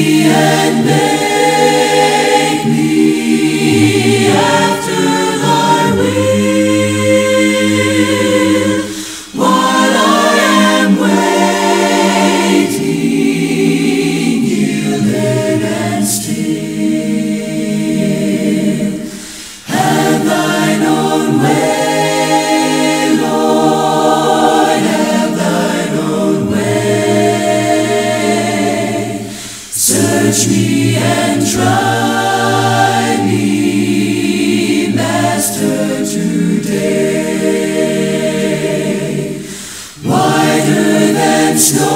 and then Since no,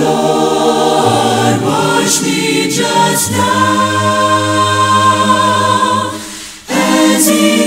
Lord, me just now, as He